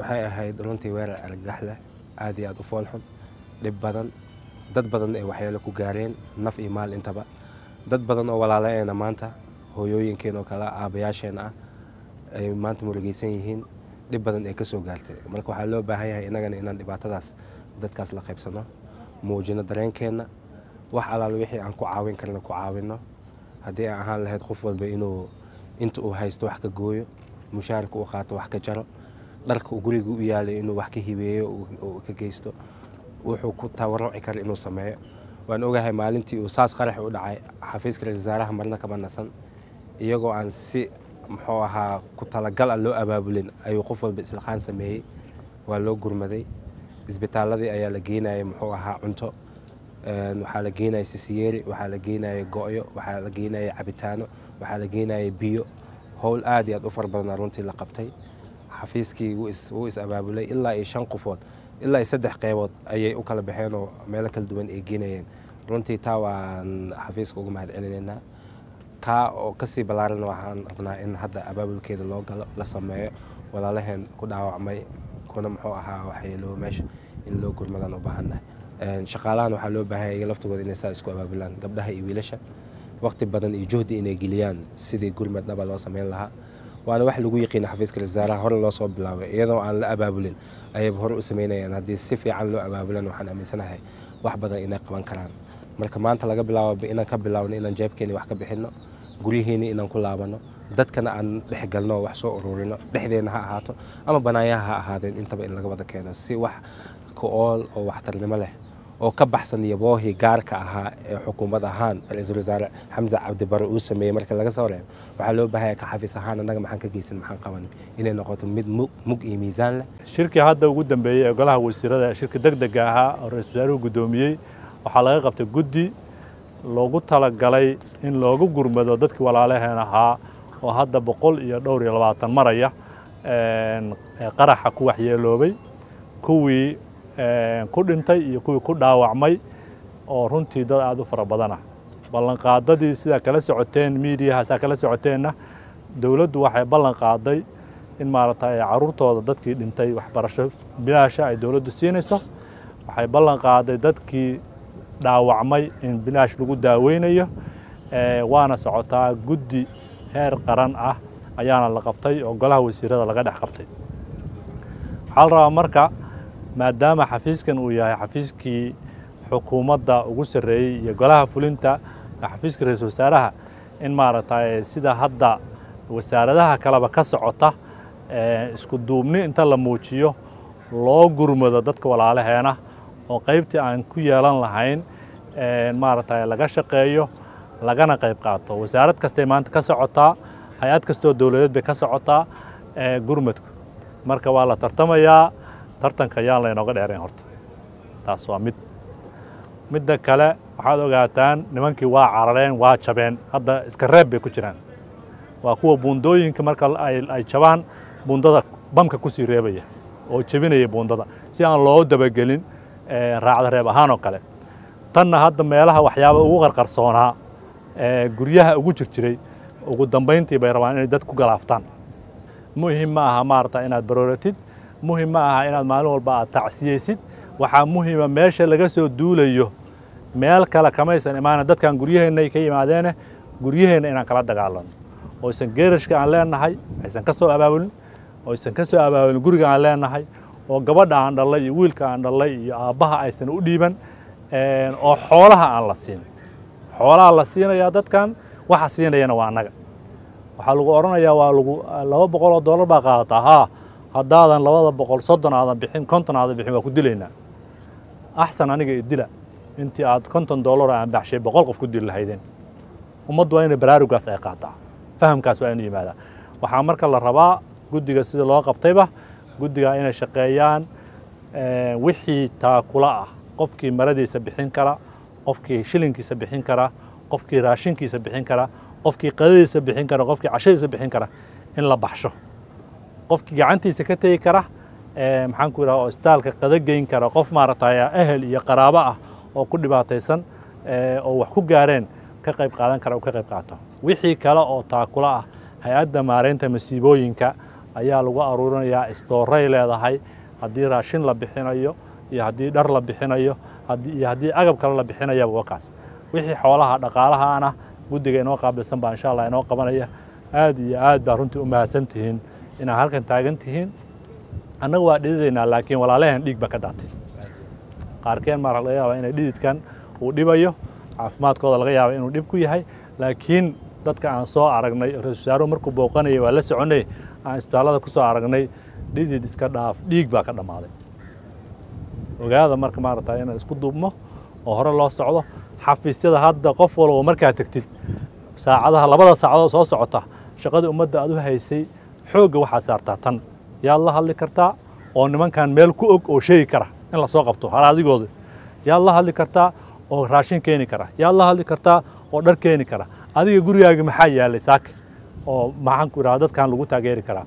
waxay ahayd runtii weerar argagax leh aad iyo aad u foolxun dhib badan dad badan ay waxyeelo ku gaareen naf iyo maal intaba. Dad badan oo walaalaeena maanta hooyooyinkeen oo kale aabayaasheen ah ay maanta murugeysan yihiin dhib badan ay ka soo gaartay. Marka waxaa loo baahan yahay innagana inaan dhibaatadaas dadkaas la qaybsano muujino dareenkeenna wax alaal wixii aan ku caawin karna ku caawinno. Haddii aan ahaan lahayd qof walba inuu inta uu haysto wax ka gooyo mushaarka uu qaato wax ka jaro dharka guriga u yaalay inuu wax ka hibeeyo oo ka geysto wuxuu ku tawaruci kara inuu sameeyo. Waan ogahay maalintii uu saas qarax u dhacay xafiiska ra'isul wasaaraha marna kama nasan iyagoo aan si muxuu ahaa ku talagal ah loo abaabulin ayuu qof walba islaqaan sameeyey waa loo gurmaday. Isbitaaladii ayaa la geynayay muxuu ahaa cunto waxaa la geynayay sisiyeeri waxaa la geynayay go'yo waxaa la geynayay cabitaano waxaa la geynayay biyo. Howl aad iyo aad u fara badana runtii la qabtay xafiiskii wuu is abaabulay ilaa iyo shan qofood ilaa iyo saddex qeybood ayay u kala baxeen oo meelo kala duwan ay geenayeen. Runtii taa waan xafiiska uga mahad celinaynaa kaa oo ka sii ballaaran waxaan rabnaa in hadda abaabulkeeda loo galo la sameeyo walaalaheen ku dhaawacmay kuna muxuu ahaa waxyeeloo meesha in loo gurmadaan u baahannahay shaqaalahan waxaa loo baahan yahay laftooda inay saa isku abaabulaan gabdhaha iyo wiilasha. Waqti badan iyo juhdi inay geliyaan sidii gurmad dhaba loo sameyn lahaa waana wax lagu yaqiina xafiiska wasaaraha hore loo soo bilaabay iyadoo aan la abaabulin. Ayayba hore u sameynayaan haddii si fiican loo abaabulan waxaan aaminsanahay wax badan inay qaban karaan. Marka maanta laga bilaabo inaan ka bilaabno inaan jeebkeeni wax ka bixinno guryihiini inaan ku laabano dadkana aan dhexgalno wax soo ururino dhexdeenna ha ahaato ama banaanyaha ha ahaadeen intaba in laga wada keeno si wax ku-ool oo waxtarnimo leh oo ka baxsan yaboohii gaarka ahaa ee xukuumad ahaan ra'iisul wasaare xamse cabdibare uu sameeyey marka laga soo reebo. Waxaa loo baahaya ka xafiis ahaan annaga maxaan ka geysan maxaan qaban inay noqoto mid mug iyo miisaan leh. Shirkii hadda ugu dambeeyey ee golaha wasiirada ee shirka deg dega ahaa oo ra'isul wasaaruhu guddoomiyey waxaa laga qabtay guddi loogu talagalay in loogu gurmado dadkii walaalaheen ahaa oo hadda boqol iyo dhowr iyo labaatan maraya qaraxa ku waxyeeloobay. Kuwii ku dhintay iyo kuwii ku dhaawacmay oo runtii dad aad u fara badanah ballanqaadadii sidaa kala socoteen miidiyaha saa kala socoteenna dowladdu waxay ballan qaaday in maaragtay caruurtooda dadkii dhintay waxbarasho bilaasha ay dowladdu siinayso. Waxay ballan qaaday dadkii dhaawacmay in bilaash lagu daaweynayo waana socotaa guddi heer qaran ah ayaana la qabtay oo golaha wasiirada laga dhex qabtay. Waxaa la rabaa marka maadaama xafiiskan uu yahay xafiiskii xukuumadda ugu sarreeyey iyo golaha fulinta xafiiska ra'iisul wasaaraha in maaragtay sida hadda wasaaradaha kaleba ka socota isku duubni inta la muujiyo loo gurmado dadka walaalaheena oo qaybtii aan ku yeelan lahayn maaragtay laga shaqeeyo lagana qayb qaato. Wasaarad kastay maanta ka socotaa hay'ad kastoo dowladeed bay ka socotaa gurmadku. Marka waa la tartamayaa tartanka yaan laynooga dheerayn horta. Taas waa mid midda kale waxaad ogaataan nimankii waa carareen waa jabeen. Hadda iska reeb bay ku jiraan. Waa kuwa buundooyinka marka ay jabaan buundada bamka ku sii reebaya oo jebinaya buundada si aan loo dabagelin raacda reeb ahaan oo kale. Tanna hadda meelaha waxyaaba ugu qarqarsoonaa guryaha ugu jirjiray ugu dambayntii bay rabaan inay dad ku galaaftaan. Muhim ma aha maarata inaad barooratid muhiim ma aha inaad maalin walba aad tacsiyeysid waxaa muhima meesha laga soo duulayo meel kale kamaysan. Imaana dadkan guryaheennay ka yimaadeene guryaheenna inaan kala dagaalano. Oysan geerashka aan leenahay aysan ka soo abaabulin. Oysan ka soo abaabulin guriga aan leenahay oo gabadha aan dhallay iyo wiilka aan dhallay iyo aabbaha aysan u dhiiban oo xoolaha aan la siin. Xoolaha la siinayaa dadkan waxa siinayana waa annaga waxaa lagu odhanayaa waa lagu laba boqol oo dollar baa qaadataa. Haa haddaadan labada boqol soddon aadan bixin konton aadan bixin waa ku dilaynaa. Axsan aniga idila intii aad konton dollar aan baxshay boqol qof ku dili lahaydeen. Ummaddu waa inay baraarugaas ay qaataa fahamkaas waa inu yimaadaa. Waxaa marka la rabaa guddiga sida loo qabtayba guddiga inay shaqeeyaan wixii taakula ah. Qofkii maradiisa bixin kara qofkii shilinkiisa bixin kara qofkii raashinkiisa bixin kara qofkii qadadiisa bixin kara qofkii cashadiisa bixin kara in la baxsho qofkii gacantiisa ka tegi kara maxaan ku yidhaha oo isbitaalka qada geyn kara qof maaragtay ehel iyo qaraabo ah oo ku dhibaataysan oo wax ku gaareen ka qayb qaadan kara oo ka qayb qaato. Wixii kale oo taakula ah hay'adda maaraynta masiibooyinka ayaa lagu aruurinayaa istooray leedahay haddii raashin la bixinayo iyo haddii dhar la bixinayo iyo haddii agab kale la bixinayaba wakaas wixii xoolaha dhaqaalahaana guddiga inoo qaabilsan baa insha allah inoo qabanaya aad iyo aad baa runtii u mahadsan tihiin inaad halkan taagan tihiin annaga waa dhididaynaa laakiin walaalaheen dhiig baa ka daatay. Qaarkeen maa laga yaabaa inay dhididkan uu dhibayo caafimaadkooda laga yaaba inuu dhib ku yahay laakiin dadka aan soo aragnay ra'isul wasaaruhu markuu booqanayay waa la soconay aan isbitaallada ku soo aragnay dhidid iska dhaaf dhiig baa ka dhammaaday. Ogaada marka maaragta inaan isku duubmo oo hore loo socdo xafiisyada hadda qof walba markaa tegtid saacadaha labada saacadood soo socota shaqadii ummadda aad u haysay xoogga waxaa saartaa tan. Yaad la hadli kartaa oo nimankan meel ku og oo sheegi kara in la soo qabto har adigooda. Yaad la hadli kartaa oo raashin keeni kara. Yaad la hadli kartaa oo dhar keeni kara. Adiga gurigaaga maxaa yaalay saaka? Oo maxaan ku idhaha dadkan lagu taageeri karaa.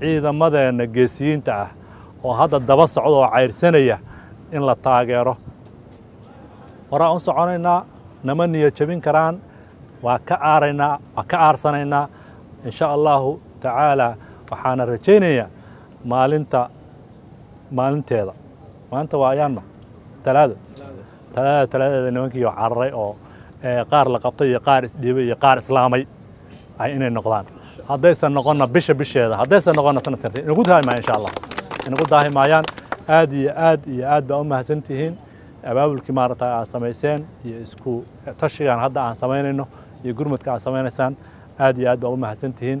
Ciidamadeenna geesiyiinta ah oo hadda daba socda oo cayrsanaya in la taageero. Horaan u soconaynaa nama niyo jabin karaan waa ka aaraynaa waa ka aarsanaynaa in sha allahu tacaala waxaana rajaynayaa maalinta maalinteeda. Maalinta waa ayaanma talaada talaada talaadeeda nimankiioo cararay oo qaar la qabtay iyo qaar isdhiibay iyo qaar islaamay ay inay noqdaan. Haddaysan noqonna bisha bisheeda haddaysan noqonna sanadkan inagu daahi maaya insha allah inagu daahi maayaan aad iyo aad iyo aad baa u mahadsan tihiin abaabulkii maaragta aad samayseen iyo isku tashigan hadda aan samaynayno iyo gurmadka aad samaynaysaan aad iyo aad baa u mahadsan tihiin